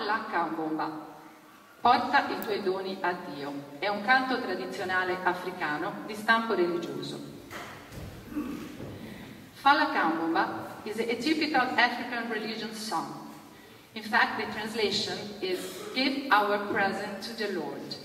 Fa la. Porta i tuoi doni a Dio. È un canto tradizionale africano di stampo religioso. Fala is a typical African religion song. In fact, the translation is Give our present to the Lord.